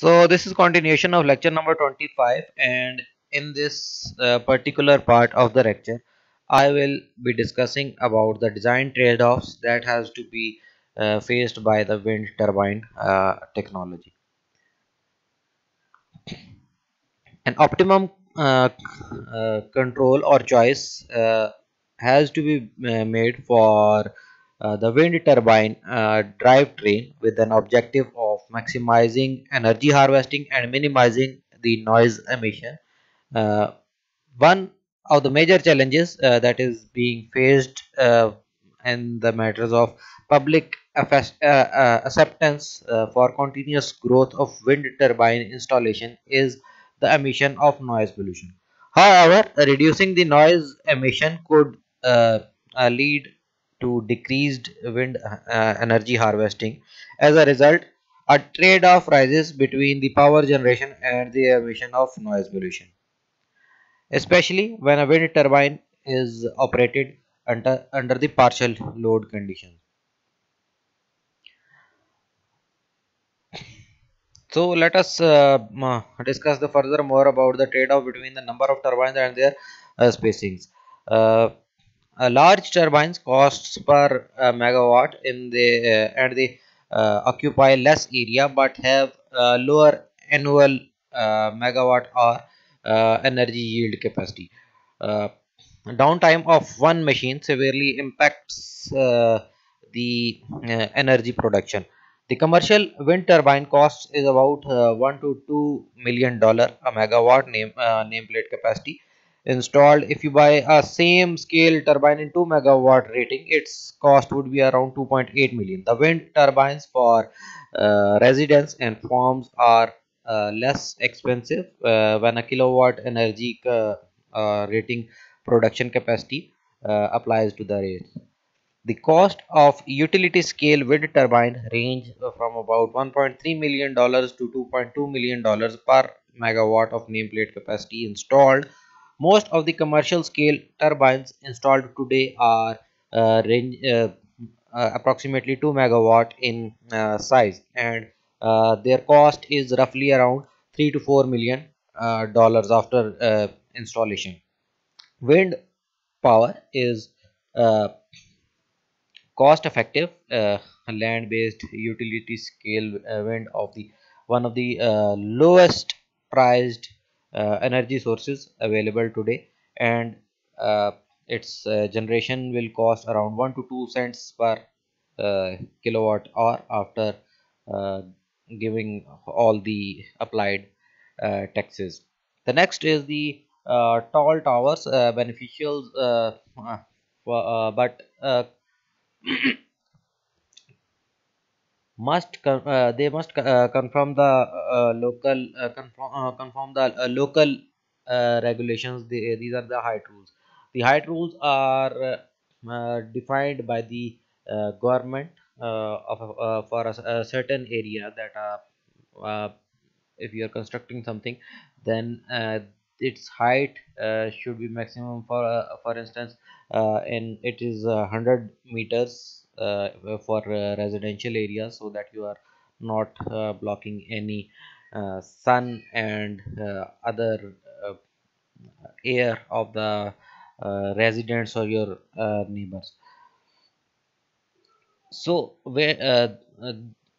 So this is continuation of lecture number 25 and in this uh, particular part of the lecture I will be discussing about the design trade-offs that has to be uh, faced by the wind turbine uh, technology. An optimum uh, uh, control or choice uh, has to be made for uh, the wind turbine uh, drivetrain with an objective of maximizing energy harvesting and minimizing the noise emission. Uh, one of the major challenges uh, that is being faced uh, in the matters of public acceptance for continuous growth of wind turbine installation is the emission of noise pollution. However, reducing the noise emission could lead to decreased wind uh, energy harvesting. As a result, a trade-off rises between the power generation and the emission of noise pollution, especially when a wind turbine is operated under, under the partial load condition. So let us uh, discuss the further more about the trade-off between the number of turbines and their uh, spacings. Uh, large turbines costs per uh, megawatt in the uh, and they uh, occupy less area but have lower annual megawatt or energy yield capacity downtime of one machine severely impacts uh, the uh, energy production. The commercial wind turbine cost is about uh, 1 to 2 million dollar a megawatt name nameplate capacity installed. If you buy a same scale turbine in 2 megawatt rating its cost would be around 2.8 million. The wind turbines for uh, residents and farms are uh, less expensive uh, when a kilowatt energy uh, uh, rating production capacity uh, applies to the rate the cost of utility scale wind turbine range from about 1.3 million dollars to 2.2 million dollars per megawatt of nameplate capacity installed most of the commercial scale turbines installed today are uh, range, uh, uh, approximately 2 megawatt in uh, size. And uh, their cost is roughly around 3 to 4 million uh, dollars after installation. Wind power is cost effective land based utility scale wind of the one of the lowest priced uh, energy sources available today. And uh, its uh, generation will cost around 1 to 2 cents per kilowatt hour after giving all the applied taxes. The next is the uh, tall towers uh, beneficial uh, but must uh, they must uh, confirm the uh, local uh, confirm, uh, confirm the uh, local regulations. These are the height rules. The height rules are defined by the government of for a, a, certain area that if you are constructing something then its height should be maximum for for instance and it is 100 meters uh, Uh, for uh, residential areas so that you are not uh, blocking any uh, sun and uh, other air of the residents or your neighbors. So where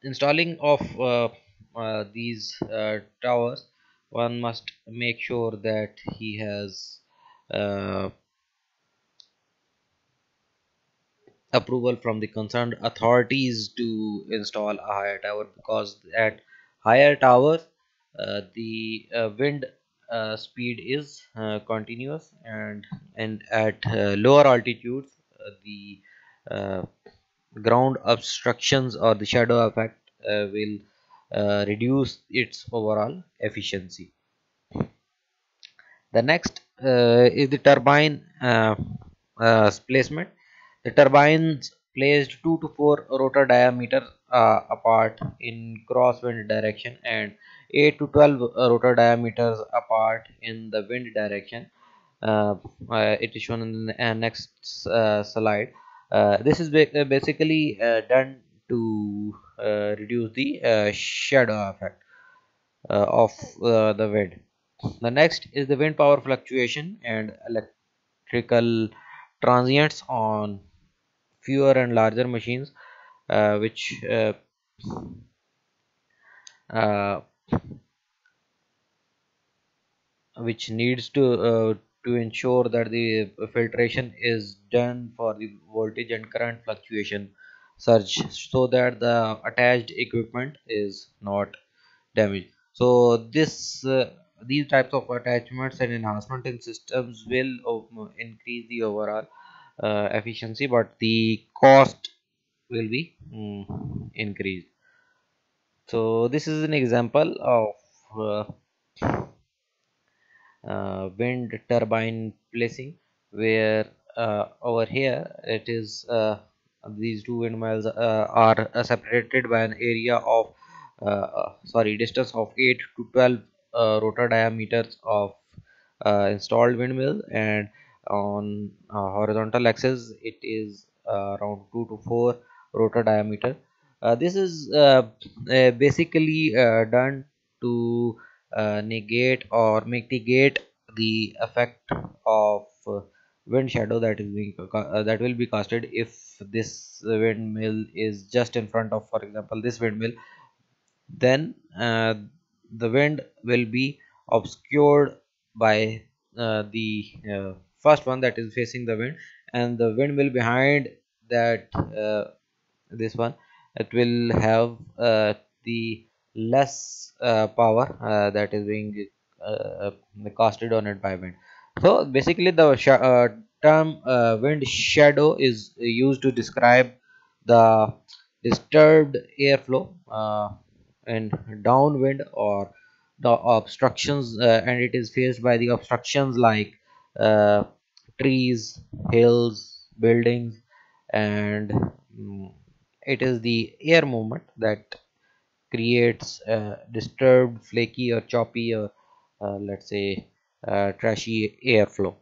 installing of uh, these uh, towers one must make sure that he has uh, approval from the concerned authorities to install a higher tower because at higher towers uh, the uh, wind uh, speed is uh, continuous and and at uh, lower altitudes uh, the ground obstructions or the shadow effect will reduce its overall efficiency. The next is the turbine placement the turbines placed 2 to 4 rotor diameter uh, apart in crosswind direction and 8 to 12 rotor diameters apart in the wind direction. Uh, uh, it is shown in the uh, next uh, slide. Uh, this is ba basically done to reduce the shadow effect. uh, of uh, the wind the next is the wind power fluctuation and electrical transients on fewer and larger machines uh, which uh, uh, which needs to uh, to ensure that the filtration is done for the voltage and current fluctuation surge so that the attached equipment is not damaged. So this uh, these types of attachments and enhancement in systems will uh, increase the overall uh, efficiency but the cost will be mm, increased. So this is an example of uh, uh, wind turbine placing where uh, over here it is uh, these two windmills are separated by an area of sorry distance of 8 to 12 uh, rotor diameters of installed windmill and on uh, horizontal axis it is uh, around 2 to 4 rotor diameter. Uh, this is basically done to negate or mitigate the effect of wind shadow that is being uh, that will be casted if this windmill is just in front of for example this windmill. Then uh, the wind will be obscured by uh, the first one that is facing the wind and the windmill behind that uh, this one it will have uh, the less uh, power uh, that is being uh, casted on it by wind. So basically the uh, term uh, wind shadow is used to describe the disturbed airflow uh, and downwind or the obstructions and it is faced by the obstructions like uh, trees hills buildings and mm, it is the air movement that creates uh, disturbed flaky or choppy or uh, let's say uh, trashy airflow